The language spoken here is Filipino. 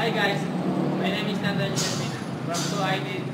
Hi guys, my name is Nathaniel Mina from 2ID